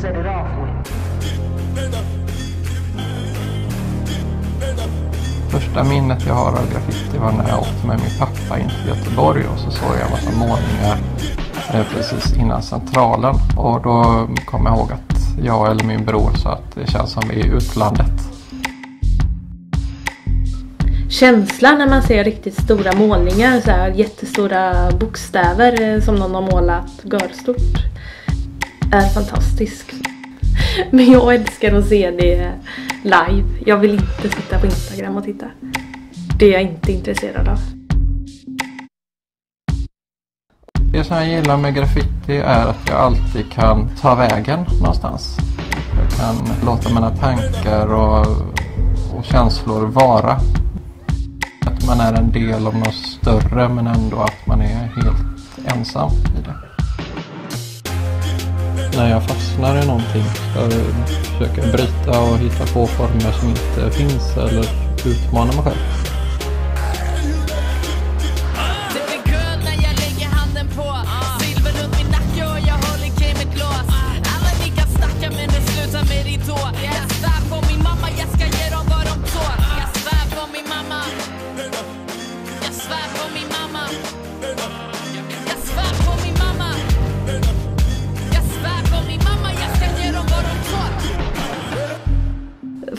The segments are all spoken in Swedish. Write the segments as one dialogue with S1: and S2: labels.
S1: set it off with.
S2: Första minnet jag har av graffiti var när jag åkte med min pappa in till Göteborg och så såg jag en massa målningar eh, precis innan Centralen. Och då kom jag ihåg att jag eller min bror sa att det känns som vi är i utlandet.
S3: Känslan när man ser riktigt stora målningar, så här jättestora bokstäver eh, som någon har målat görstort, är fantastisk. Men jag älskar att se det live. Jag vill inte sitta på Instagram och titta. Det är jag inte intresserad av.
S2: Det som jag gillar med graffiti är att jag alltid kan ta vägen någonstans. Jag kan låta mina tankar och, och känslor vara. Att man är en del av något större men ändå att man är helt ensam i det. När jag fastnar i någonting så försöker jag bryta och hitta på former som inte finns eller utmana mig själv.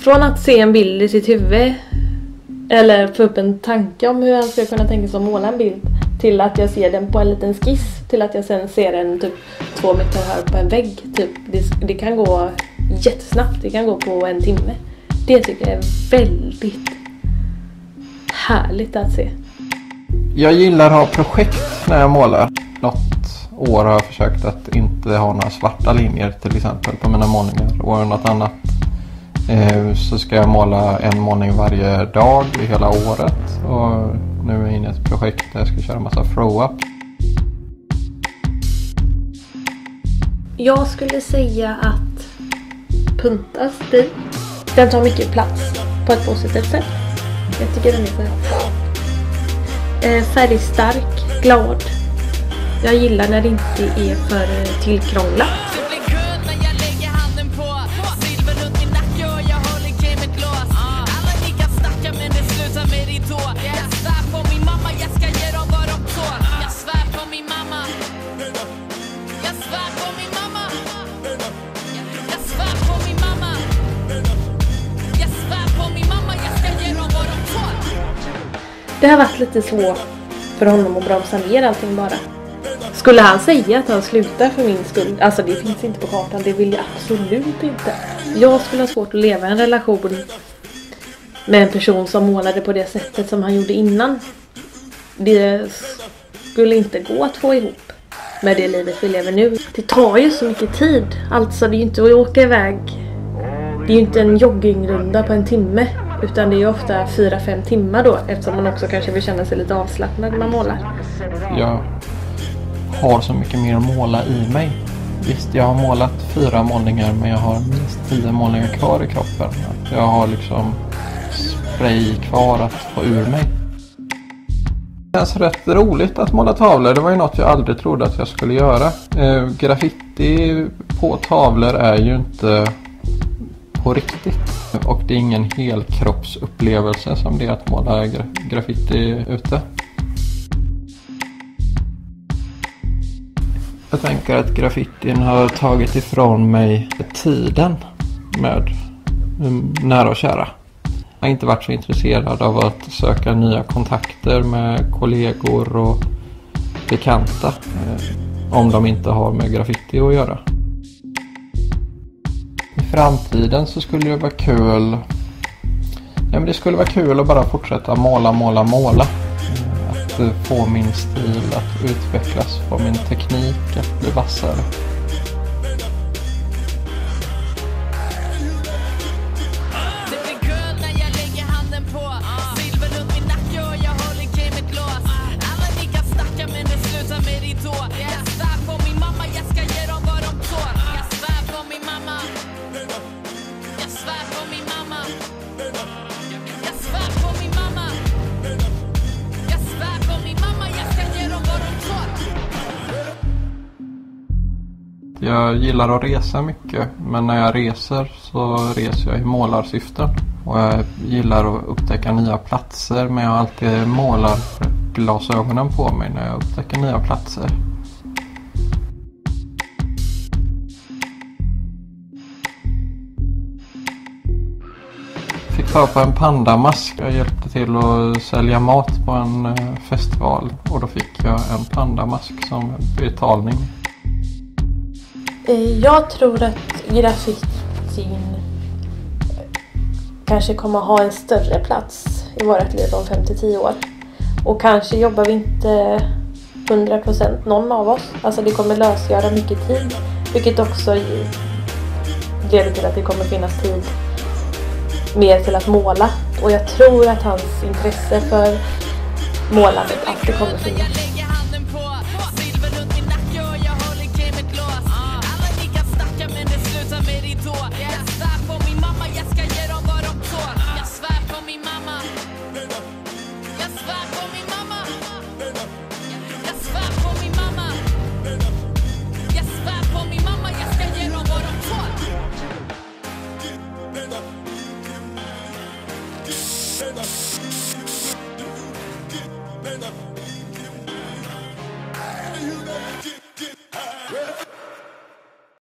S3: Från att se en bild i sitt huvud eller få upp en tanke om hur han ska kunna tänka sig att måla en bild till att jag ser den på en liten skiss till att jag sen ser den typ två meter här på en vägg. Typ. Det, det kan gå jättesnabbt. Det kan gå på en timme. Det tycker jag är väldigt härligt att se.
S2: Jag gillar att ha projekt när jag målar. Något år har jag försökt att inte ha några svarta linjer till exempel på mina målningar. Och något annat Eh, så ska jag måla en målning varje dag i hela året. Och nu är jag inne i ett projekt där jag ska köra massa throw-up.
S3: Jag skulle säga att Puntas stil, den tar mycket plats på ett positivt sätt. Jag tycker den är så här. Eh, färgstark, glad. Jag gillar när det inte är för tillkrånglat.
S4: Det
S3: har varit lite svårt för honom att bromsa ner allting bara. Skulle han säga att han slutar för min skull? Alltså det finns inte på kartan, det vill jag absolut inte. Jag skulle ha svårt att leva i en relation med en person som målade på det sättet som han gjorde innan. Det skulle inte gå att få ihop med det livet vi lever nu. Det tar ju så mycket tid. Alltså det är ju inte att åka iväg. Det är ju inte en joggingrunda på en timme. Utan det är ju ofta 4-5 timmar då eftersom man också kanske vill känna sig lite avslappnad när man målar.
S2: Jag har så mycket mer att måla i mig. Visst, jag har målat fyra målningar men jag har minst tio målningar kvar i kroppen. Jag har liksom spray kvar att få ur mig. Det känns rätt roligt att måla tavlor. Det var ju något jag aldrig trodde att jag skulle göra. Eh, graffiti på tavlor är ju inte på riktigt. Och det är ingen helkroppsupplevelse som det är att måla gra- graffiti ute. Jag tänker att graffitin har tagit ifrån mig tiden med mm, nära och kära. Jag har inte varit så intresserad av att söka nya kontakter med kollegor och bekanta. Eh, om de inte har med graffiti att göra. I framtiden så skulle det vara kul Ja, men det skulle vara kul att bara fortsätta måla, måla, måla. Eh, att få min stil att utvecklas, få min teknik att bli vassare.
S4: Jag
S2: gillar att resa mycket men när jag reser så reser jag i målarsyften. Och jag gillar att upptäcka nya platser men jag har alltid målarglasögonen på mig när jag upptäcker nya platser. Fick tag på en pandamask. Jag hjälpte till att sälja mat på en eh, festival och då fick jag en pandamask som betalning.
S3: Eh, jag tror att graffitin kanske kommer ha en större plats i vårt liv om 5-10 år. Och kanske jobbar vi inte 100% någon av oss. Alltså det kommer lösgöra mycket tid. Vilket också leder till att det kommer finnas tid mer till att måla. Och jag tror att hans intresse för målandet alltid kommer finnas.